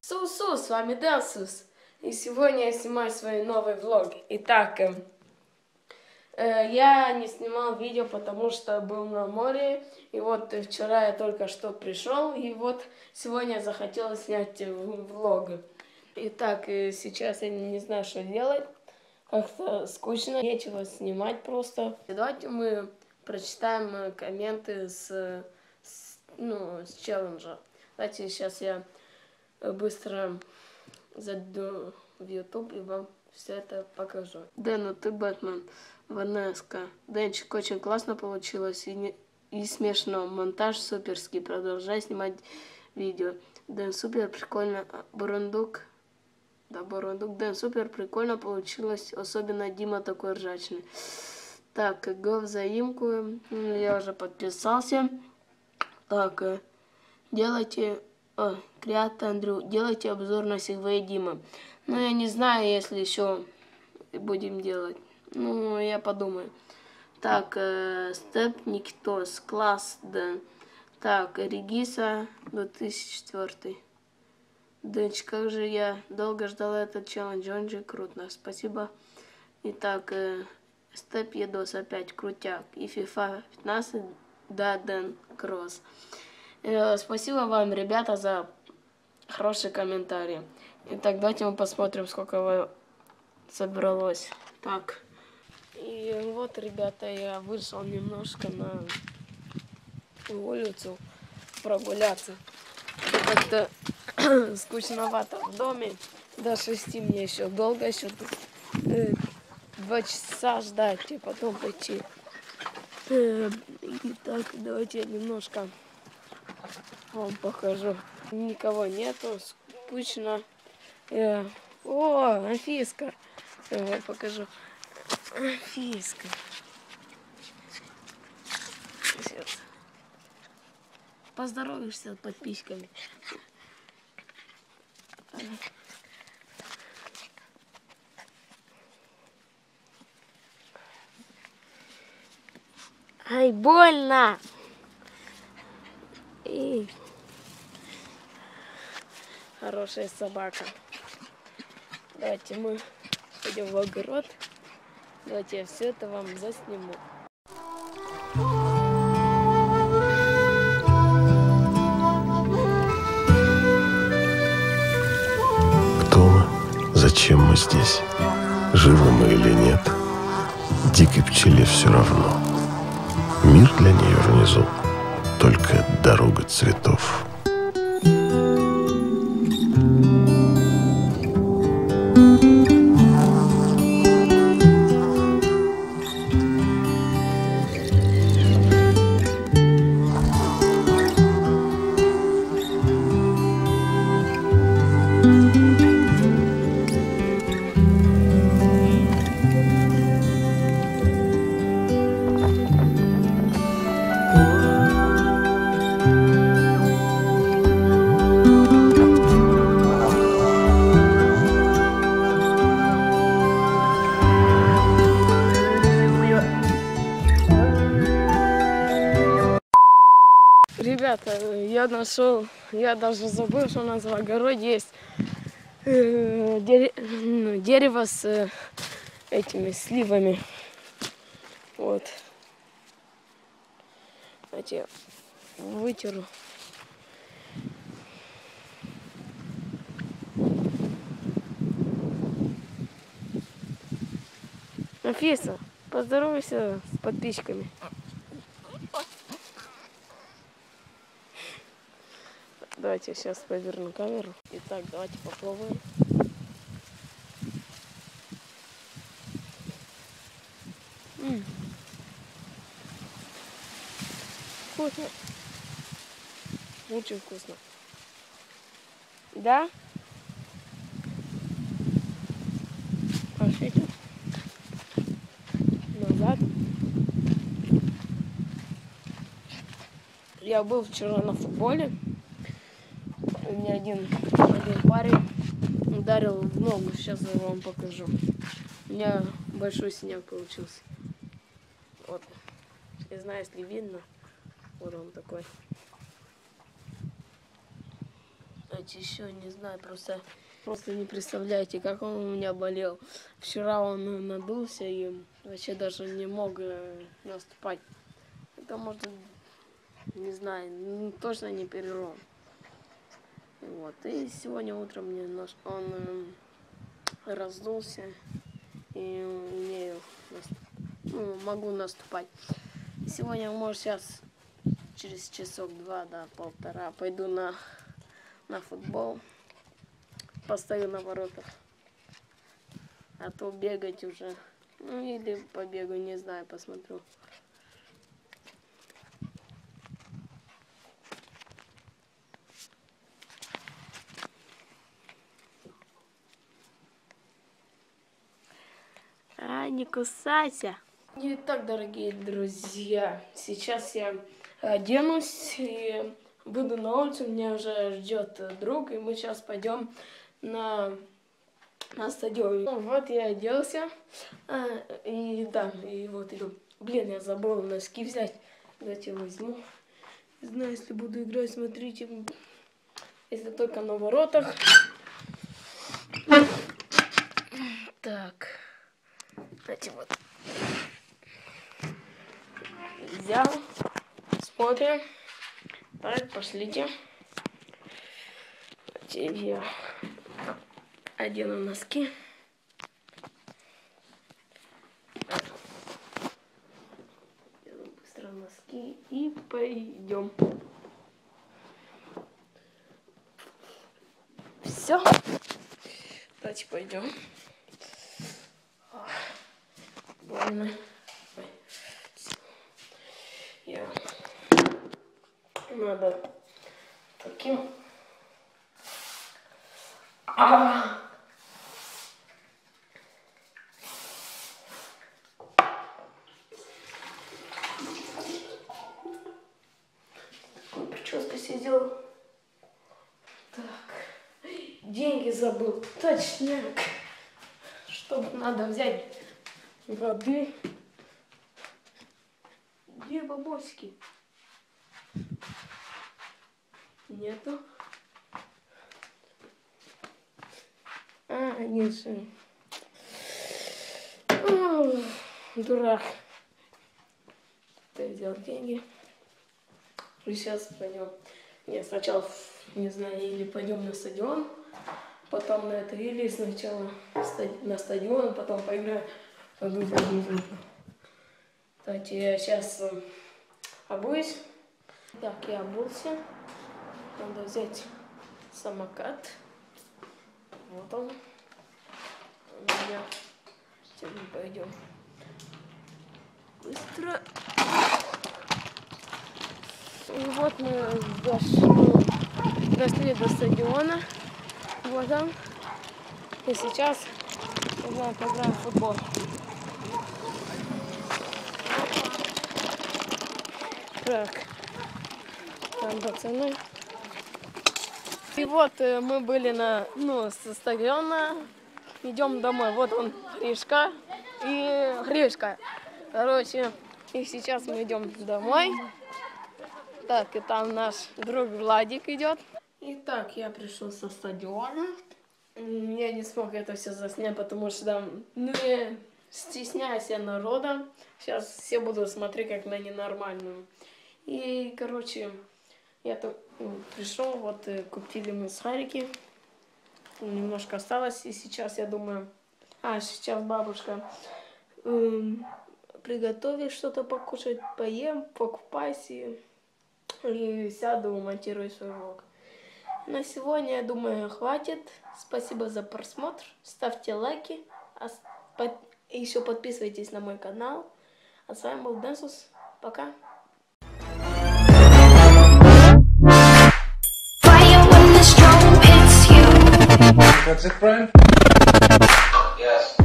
Су-су, с вами Делсус. И сегодня я снимаю свой новый влог. Итак, э, э, я не снимал видео, потому что был на море. И вот вчера я только что пришел. И вот сегодня захотелось снять э, влог. Итак, э, сейчас я не знаю, что делать. Как-то скучно, нечего снимать просто. Давайте мы прочитаем э, комменты с, с, ну, с челленджа. Давайте сейчас я э, быстро зайду в YouTube и вам все это покажу. Дэн, ну ты Бэтмен, Ванеска. Денчик, очень классно получилось и, не- и смешно. Монтаж суперский. Продолжай снимать видео. Дэн, супер, прикольно. Бурундук. Да, Бурундук. Дэн, супер, прикольно получилось. Особенно Дима такой ржачный. Так, го взаимку. М, Я уже подписался. Так, э, делайте... О, Креат Андрю, делайте обзор на Сигвей Дима. Ну, я не знаю, если еще будем делать. Ну, я подумаю. Так, э, Степ Никитос, класс, да. Так, Региса, 2004. Дэнч, как же я долго ждала этот челлендж, он же круто, спасибо. Итак, э, Степ Едос опять крутяк. И FIFA 15, да, Дэн Кросс. Э, Спасибо вам, ребята, за хорошие комментарии. Итак, давайте мы посмотрим, сколько вы собралось. Так. И вот, ребята, я вышел немножко на улицу прогуляться. Как-то скучновато в доме. До шести мне еще долго, еще э, два часа ждать и потом пойти. Э, Итак, давайте я немножко вам покажу. Никого нету, скучно. Э, о, Анфиска. Я покажу. Анфиска. Сейчас. Поздороваешься с подписчиками. Ай, больно! И... Хорошая собака. Давайте мы пойдем в огород. Давайте я все это вам засниму. Кто мы? Зачем мы здесь? Живы мы или нет? Дикой пчеле все равно. Мир для нее внизу, только дорога цветов. Я нашел, я даже забыл, что у нас в огороде есть э, дере- ну, дерево с э, этими сливами. Вот. Давайте я вытеру. Афиса, поздоровайся с подписчиками. Давайте я сейчас поверну камеру. Итак, давайте попробуем. М. Вкусно. Очень вкусно. Да? Пошлите. Назад. Я был вчера на футболе. Меня один, один парень ударил в ногу. Сейчас я вам покажу. У меня большой синяк получился. Вот. Не знаю, если видно. Вот он такой. Эти еще не знаю, просто просто не представляете, как он у меня болел. Вчера он надулся и вообще даже не мог э, наступать. Это может, не знаю, точно не перелом. Вот. И сегодня утром мне наш, он э, раздулся и умею, ну, могу наступать. Сегодня, может, сейчас через часок-два, да, полтора пойду на, на футбол, постою на воротах. А то бегать уже, ну или побегу, не знаю, посмотрю. А, не кусайся. Итак, дорогие друзья, сейчас я оденусь и буду на улице. Меня уже ждет друг, и мы сейчас пойдем на, на стадион. Ну, вот я оделся. А, и да, и вот иду. Блин, я забыл носки взять. Давайте я возьму. Не знаю, если буду играть, смотрите. Если только на воротах. Так. Давайте вот. Взял. Смотрим. Так, пошлите. Теперь я одену носки. Быстро носки и пойдем. Все. Давайте пойдем. Ой. Я надо таким. А! Такую прическу себе сделал. Так. Деньги забыл. Точняк. Что надо взять? Воды. Где бабосики? Нету. А, нет же. Дурак. Ты взял деньги. И сейчас пойдем. Нет, сначала, не знаю, или пойдем на стадион, потом на это, или сначала на стадион, потом поиграем. Кстати, я сейчас э, обуюсь. Так, я обулся. Надо взять самокат. Вот он. У меня. Мы пойдем. Быстро. И вот мы дошли, дошли до стадиона. Вот он. И сейчас, не футбол. Так. Там пацаны. И вот э, мы были на, ну, со стадиона. Идем домой. Вот он, Гришка и Гришка. Короче, и сейчас мы идем домой. Так, и там наш друг Владик идет. Итак, я пришел со стадиона. Я не смог это все заснять, потому что там, ну, я стесняюсь я народа. Сейчас все будут смотреть как на ненормальную. И, короче, я тут ну, пришел, вот э, купили мы сухарики. Немножко осталось, и сейчас я думаю, а, сейчас бабушка эм, приготовит что-то покушать, поем, покупайся и, сяду, монтирую свой влог. На сегодня, я думаю, хватит. Спасибо за просмотр. Ставьте лайки. Под- еще подписывайтесь на мой канал. А с вами был Денсус. Пока. That's it, Brian? Yes.